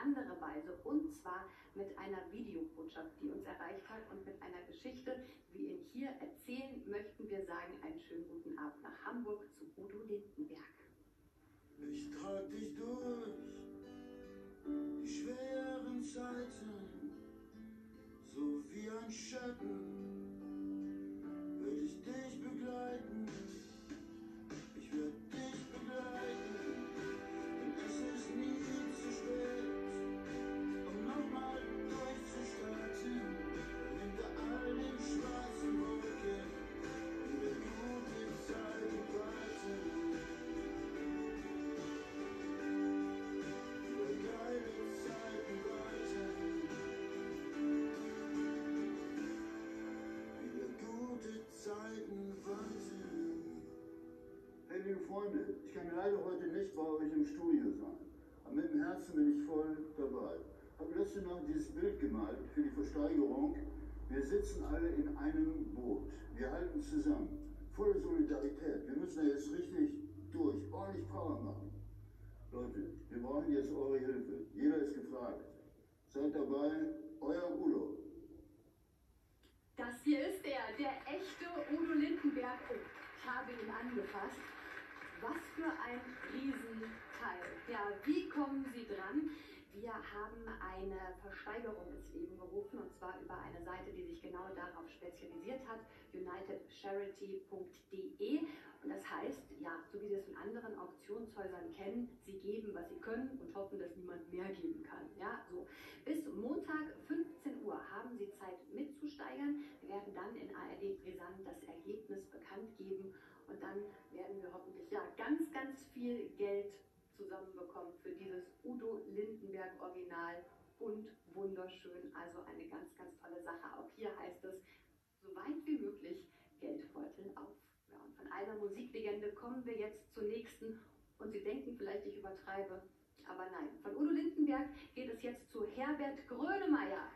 andere Weise und zwar mit einer Videobotschaft, die uns erreicht hat und mit einer Geschichte, wie ihn hier erzählen, möchten wir sagen, einen schönen guten Abend nach Hamburg zu Udo Lindenberg. Ich trag dich durch die schweren Zeiten, so wie ein Schatten liebe Freunde, ich kann leider heute nicht bei euch im Studio sein. Aber mit dem Herzen bin ich voll dabei. Ich habe letzte Nacht dieses Bild gemalt für die Versteigerung. Wir sitzen alle in einem Boot. Wir halten zusammen. Volle Solidarität. Wir müssen jetzt richtig durch, ordentlich Power machen. Leute, wir brauchen jetzt eure Hilfe. Jeder ist gefragt. Seid dabei, euer Udo. Das hier ist er, der echte Udo Lindenberg. Ich habe ihn angefasst. Was für ein Riesenteil. Ja, wie kommen Sie dran? Wir haben eine Versteigerung ins Leben gerufen und zwar über eine Seite, die sich genau darauf spezialisiert hat, unitedcharity.de. Und das heißt, ja, so wie Sie es von anderen Auktionshäusern kennen, sie geben, was sie können und hoffen, dass niemand mehr geben kann. Ja, so. Bis Montag 15 Uhr haben Sie Zeit mitzusteigern. Wir werden dann in ARD Brisant das Ergebnis bekannt geben und dann werden wir hoffentlich ja ganz, ganz viel Geld zusammenbekommen für dieses Udo Lindenberg Original und wunderschön. Also eine ganz, ganz tolle Sache. Auch hier heißt es, so weit wie möglich Geldbeutel auf. Ja, und von einer Musiklegende kommen wir jetzt zur nächsten. Und Sie denken vielleicht, ich übertreibe. Aber nein, von Udo Lindenberg geht es jetzt zu Herbert Grönemeyer.